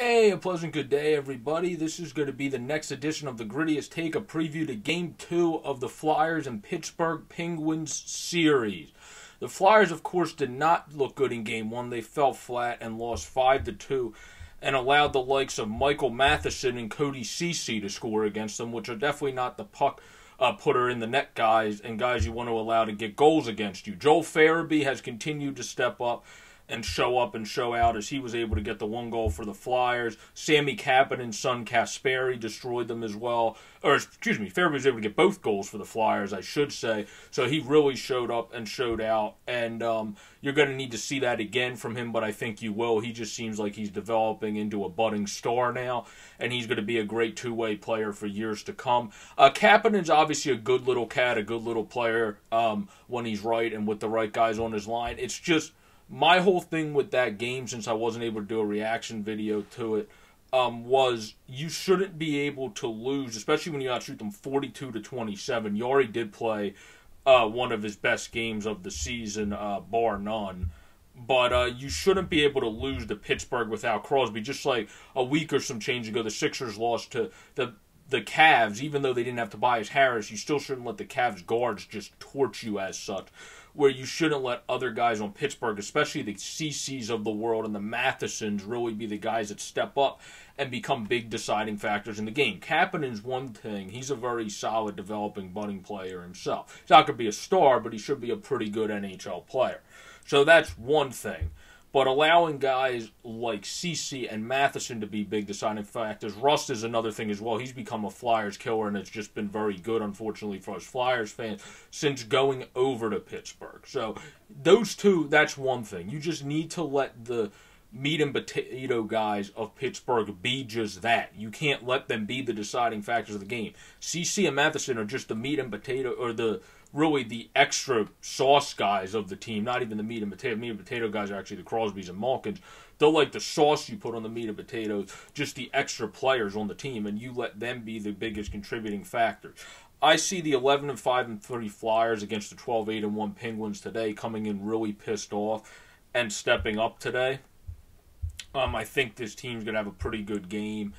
Hey, a pleasant good day, everybody. This is going to be the next edition of the Grittiest Take, a preview to Game 2 of the Flyers and Pittsburgh Penguins series. The Flyers, of course, did not look good in Game 1. They fell flat and lost 5 to 2 and allowed the likes of Michael Matheson and Cody Ceci to score against them, which are definitely not the puck uh, putter in the net guys and guys you want to allow to get goals against you. Joel Farabee has continued to step up and show up and show out as he was able to get the one goal for the Flyers. Sami Kapanen's son Kasperi destroyed them as well. Or excuse me, Farabee was able to get both goals for the Flyers, I should say. So he really showed up and showed out. And um, you're going to need to see that again from him, but I think you will. He just seems like he's developing into a budding star now, and he's going to be a great two way player for years to come. Uh, Kapanen's obviously a good little cat, a good little player um, when he's right and with the right guys on his line. It's just my whole thing with that game, since I wasn't able to do a reaction video to it, um, was you shouldn't be able to lose, especially when you outshoot them 42 to 27. Jarry did play uh, one of his best games of the season, uh, bar none. But uh, you shouldn't be able to lose to Pittsburgh without Crosby. Just like a week or some change ago, the Sixers lost to the the Cavs, even though they didn't have Tobias Harris, you still shouldn't let the Cavs guards just torch you as such where you shouldn't let other guys on Pittsburgh, especially the Cecis of the world and the Mathesons, really be the guys that step up and become big deciding factors in the game. Kapanen's one thing. He's a very solid, developing, budding player himself. He's not going to be a star, but he should be a pretty good NHL player. So that's one thing. But allowing guys like Ceci and Matheson to be big deciding factors, Rust is another thing as well. He's become a Flyers killer, and it's just been very good, unfortunately, for us Flyers fans since going over to Pittsburgh. So those two, that's one thing. You just need to let the meat and potato guys of Pittsburgh be just that. You can't let them be the deciding factors of the game. Ceci and Matheson are just the meat and potato, or the really the extra sauce guys of the team, not even the meat and potato. Meat and potato guys are actually the Crosbys and Malkins. They're like the sauce you put on the meat and potatoes, just the extra players on the team, and you let them be the biggest contributing factor. I see the 11 and 5 and 3 Flyers against the 12 8 and 1 Penguins today coming in really pissed off and stepping up today. Um, I think this team's going to have a pretty good game.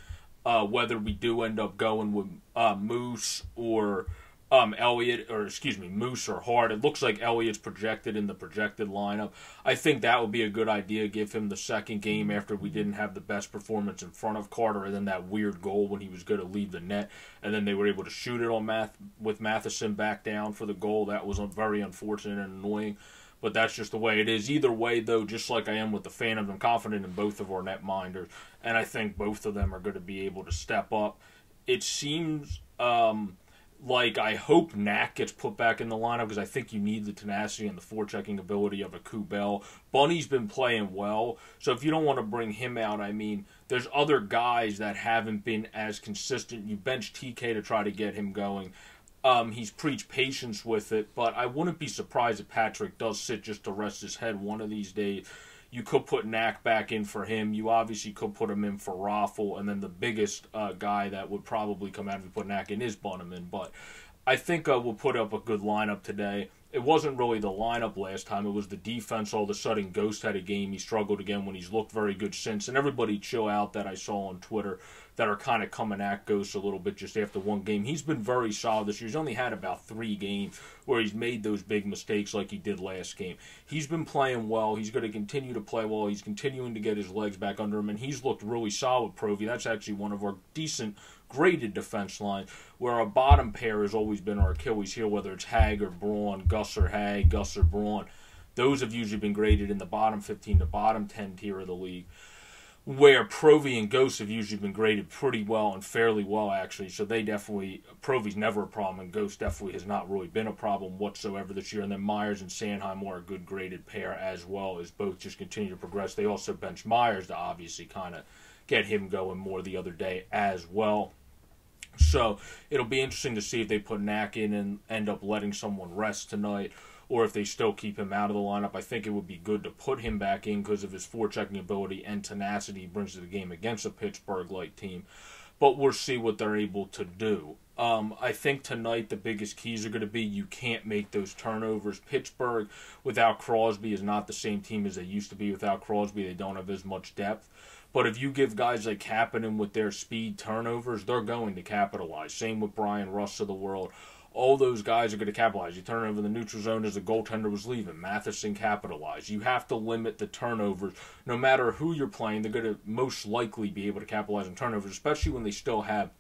Uh, whether we do end up going with uh, Moose or um, Elliott, or excuse me, Moose or Hart. It looks like Elliott's projected in the projected lineup. I think that would be a good idea. Give him the second game after we didn't have the best performance in front of Carter, and then that weird goal when he was going to leave the net, and then they were able to shoot it on Math with Matheson back down for the goal. That was very unfortunate and annoying. But that's just the way it is. Either way, though, just like I am with the Phantoms, I'm confident in both of our netminders, and I think both of them are going to be able to step up. It seems um, like I hope Knack gets put back in the lineup because I think you need the tenacity and the forechecking ability of a Kubel. Bunny's been playing well, so if you don't want to bring him out, I mean, there's other guys that haven't been as consistent. You bench TK to try to get him going. Um, he's preached patience with it, but I wouldn't be surprised if Patrick does sit just to rest his head one of these days you could put Knack back in for him. You obviously could put him in for Raffl, and then the biggest uh, guy that would probably come out if you put Knack in is Bunnaman. But I think uh, we'll put up a good lineup today. It wasn't really the lineup last time. It was the defense. All of a sudden, Ghost had a game. He struggled again when he's looked very good since. And everybody chill out that I saw on Twitter that are kind of coming at Ghost a little bit just after one game. He's been very solid this year. He's only had about three games where he's made those big mistakes like he did last game. He's been playing well. He's going to continue to play well. He's continuing to get his legs back under him, and he's looked really solid, Provy. That's actually one of our decent graded defense line, where our bottom pair has always been our Achilles heel, whether it's Hag or Braun, Gus or Hag, Gus or Braun. Those have usually been graded in the bottom 15 to bottom 10 tier of the league, where Provy and Ghost have usually been graded pretty well and fairly well, actually. So they definitely, Provy's never a problem, and Ghost definitely has not really been a problem whatsoever this year. And then Myers and Sanheim are a good graded pair as well, as both just continue to progress. They also bench Myers to obviously kind of get him going more the other day as well. So it'll be interesting to see if they put Knack in and end up letting someone rest tonight, or if they still keep him out of the lineup. I think it would be good to put him back in because of his forechecking ability and tenacity he brings to the game against a Pittsburgh-like team. But we'll see what they're able to do. Um, I think tonight the biggest keys are going to be you can't make those turnovers. Pittsburgh without Crosby is not the same team as they used to be without Crosby. They don't have as much depth. But if you give guys like Kapanen with their speed turnovers, they're going to capitalize. Same with Bryan Rust of the world. All those guys are going to capitalize. You turn over the neutral zone as the goaltender was leaving. Matheson capitalized. You have to limit the turnovers. No matter who you're playing, they're going to most likely be able to capitalize on turnovers, especially when they still have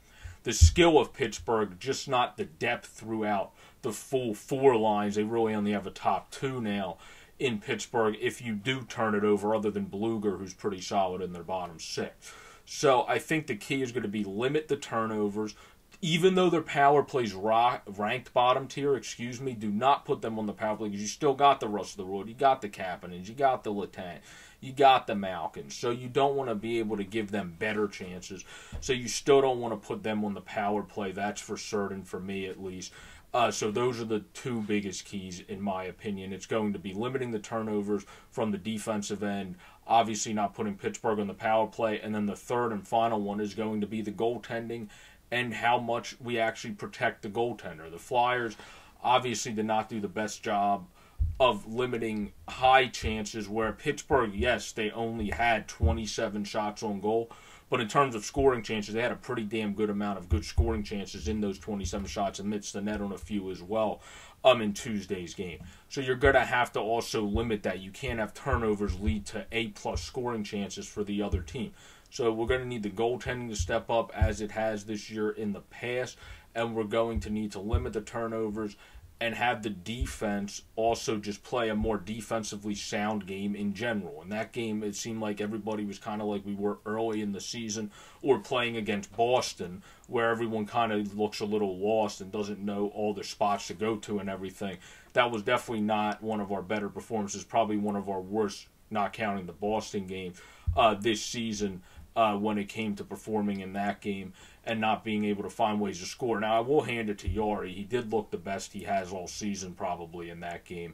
the skill of Pittsburgh, just not the depth throughout the full four lines. They really only have a top two now in Pittsburgh if you do turn it over, other than Blueger, who's pretty solid in their bottom six. So I think the key is going to be limit the turnovers. Even though their power plays ranked bottom tier, excuse me, do not put them on the power play because you still got the Russ of the Road, you got the Kapanens, you got the Letang, you got the Malkins. So you don't want to be able to give them better chances. So you still don't want to put them on the power play. That's for certain for me at least. Uh, so those are the two biggest keys, in my opinion. It's going to be limiting the turnovers from the defensive end, obviously not putting Pittsburgh on the power play, and then the third and final one is going to be the goaltending and how much we actually protect the goaltender. The Flyers obviously did not do the best job of limiting high chances where Pittsburgh, yes, they only had 27 shots on goal, but in terms of scoring chances, they had a pretty damn good amount of good scoring chances in those 27 shots amidst the net on a few as well um, in Tuesday's game. So you're going to have to also limit that. You can't have turnovers lead to A plus scoring chances for the other team. So we're going to need the goaltending to step up as it has this year in the past, and we're going to need to limit the turnovers and have the defense also just play a more defensively sound game in general. In that game, it seemed like everybody was kind of like we were early in the season or playing against Boston, where everyone kind of looks a little lost and doesn't know all the spots to go to and everything. That was definitely not one of our better performances, probably one of our worst, not counting the Boston game uh, this season uh, when it came to performing in that game and not being able to find ways to score. Now, I will hand it to Jarry. He did look the best he has all season, probably, in that game.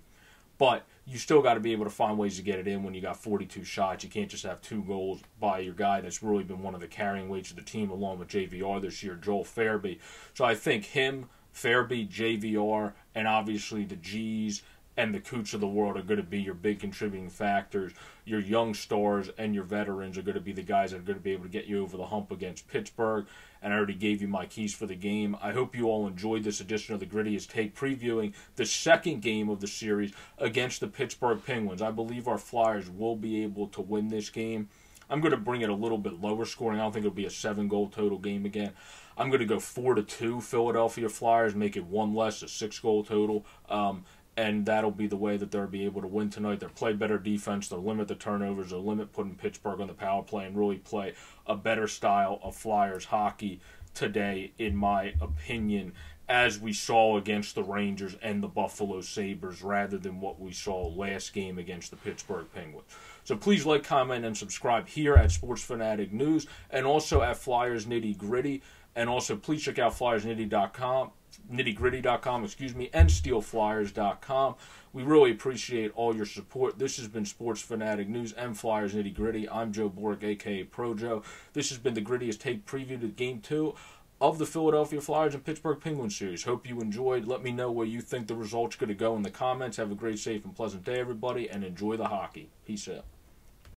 But you still got to be able to find ways to get it in when you got 42 shots. You can't just have two goals by your guy that's really been one of the carrying weights of the team, along with JVR this year, Joel Farabee. So I think him, Farabee, JVR, and obviously the G's and the Coots of the world are going to be your big contributing factors. Your young stars and your veterans are going to be the guys that are going to be able to get you over the hump against Pittsburgh. And I already gave you my keys for the game. I hope you all enjoyed this edition of the Grittiest Take previewing the second game of the series against the Pittsburgh Penguins. I believe our Flyers will be able to win this game. I'm going to bring it a little bit lower scoring. I don't think it'll be a seven goal total game again. I'm going to go four to two Philadelphia Flyers, make it one less, a six goal total. Um, and that'll be the way that they'll be able to win tonight. They'll play better defense. They'll limit the turnovers. They'll limit putting Pittsburgh on the power play and really play a better style of Flyers hockey today, in my opinion, as we saw against the Rangers and the Buffalo Sabres, rather than what we saw last game against the Pittsburgh Penguins. So please like, comment, and subscribe here at Sports Fanatic News and also at Flyers Nitty Gritty. And also, please check out FlyersNitty.com nittygritty.com, excuse me, and steelflyers.com. We really appreciate all your support. This has been Sports Fanatic News and Flyers Nitty Gritty. I'm Joe Bork, aka Pro Joe. This has been the grittiest take preview to Game 2 of the Philadelphia Flyers and Pittsburgh Penguins series. Hope you enjoyed. Let me know where you think the results going to go in the comments. Have a great, safe, and pleasant day, everybody, and enjoy the hockey. Peace out.